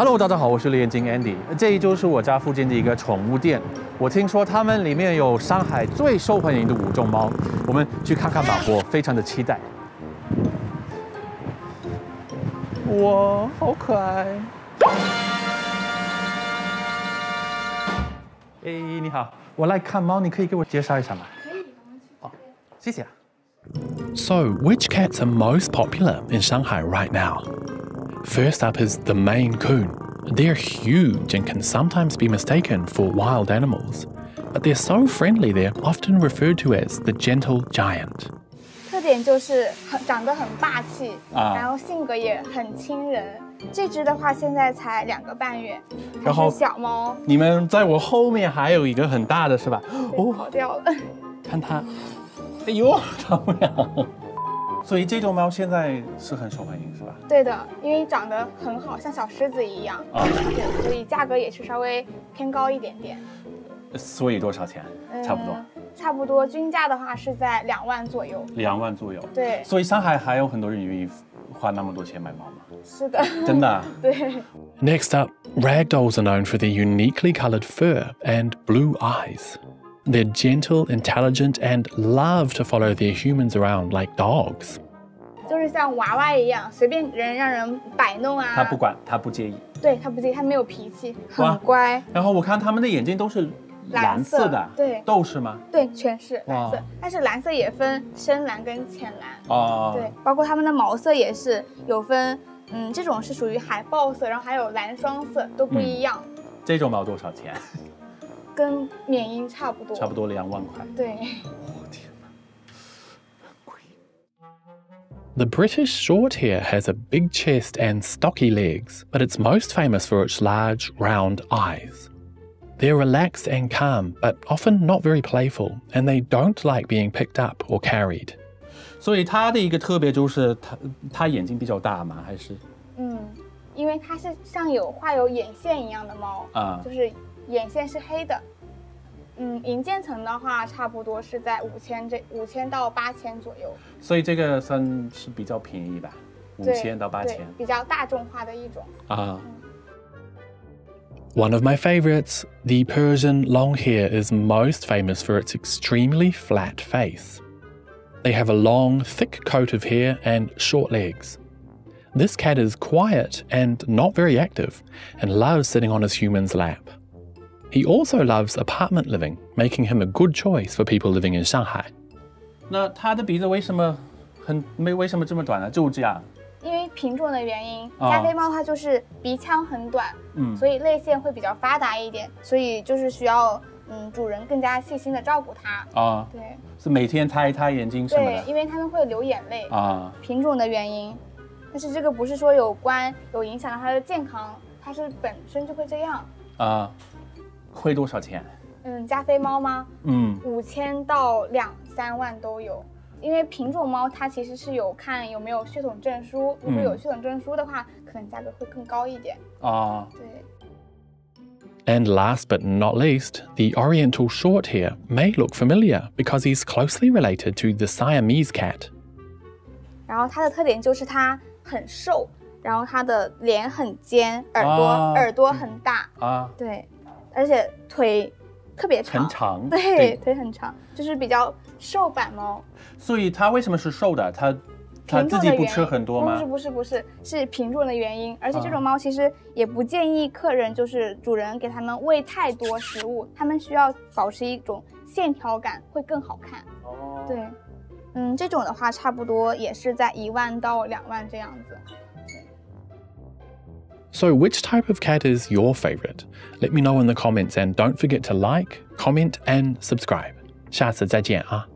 Hello，大家好，我是李眼睛 Andy。这就是我家附近的一个宠物店。我听说他们里面有上海最受欢迎的五种猫，我们去看看吧，我非常的期待。哇，好可爱！哎，你好，我来看猫，你可以给我介绍一下吗？可以，好，谢谢。So, which cats are most popular in Shanghai right now? First up is the Maine Coon. They're huge and can sometimes be mistaken for wild animals, but they're so friendly they're often referred to as the gentle giant. 特点就是很长得很霸气，啊，然后性格也很亲人。这只的话现在才两个半月，然后小猫。你们在我后面还有一个很大的是吧？哦，跑掉了。看它，哎呦，逃不了。 所以这种猫现在是很受欢迎，是吧？对的，因为长得很好，像小狮子一样啊。对，所以价格也是稍微偏高一点点。所以多少钱？差不多。差不多均价的话是在两万左右。两万左右。对。所以上海还有很多人愿意花那么多钱买猫吗？是的。真的。对。Next up, ragdolls are known for their uniquely colored fur and blue eyes. They're gentle, intelligent, and love to follow their humans around like dogs. 就是像娃娃一样，随便人让人摆弄啊。他不管，他不介意。对他不介意，他没有脾气，很乖。然后我看他们的眼睛都是。蓝色的，对，都是吗？对，全是蓝色。但是蓝色也分深蓝跟浅蓝。哦。对，包括它们的毛色也是有分，嗯，这种是属于海豹色，然后还有蓝双色，都不一样。这种毛多少钱？跟缅因差不多。差不多两万块。对。我天哪，很贵。The British Shorthair has a big chest and stocky legs, but it's most famous for its large, round eyes. They're relaxed and calm, but often not very playful, and they don't like being picked up or carried. 所以它的一个特别就是它它眼睛比较大嘛？还是？嗯，因为它是像有画有眼线一样的猫啊，就是眼线是黑的。嗯，银渐层的话，差不多是在五千这五千到八千左右。所以这个算是比较便宜吧，五千到八千，比较大众化的一种啊。One of my favorites, the Persian Longhair is most famous for its extremely flat face. They have a long, thick coat of hair and short legs. This cat is quiet and not very active and loves sitting on his human's lap. He also loves apartment living, making him a good choice for people living in Shanghai. 那他的鼻子为什么很没为什么这么短呢？就这样。因为品种的原因，加菲猫它就是鼻腔很短，嗯，所以泪腺会比较发达一点，所以就是需要嗯主人更加细心的照顾它啊。对，是每天擦一擦眼睛什么的。对，因为它们会流眼泪啊。品种的原因，但是这个不是说有关有影响到它的健康，它是本身就会这样啊。会多少钱？嗯，加菲猫吗？嗯，五千到两三万都有。因为品种猫它其实是有看有没有血统证书，如果有血统证书的话，可能价格会更高一点啊。对。And last but not least, the Oriental Shorthair may look familiar because he's closely related to the Siamese cat. 然后它的特点就是它很瘦，然后它的脸很尖，耳朵、耳朵很大啊。对，而且腿特别长，很长，对，腿很长，就是比较瘦版猫。所以它为什么是瘦的？它它自己不吃很多吗？不是不是不是，是品种的原因。而且这种猫其实也不建议客人，就是主人给它们喂太多食物，它们需要保持一种线条感，会更好看。哦，对，嗯，这种的话差不多也是在一万到两万这样子。So, which type of cat is your favorite? Let me know in the comments and don't forget to like, comment, and subscribe. 下次再见啊！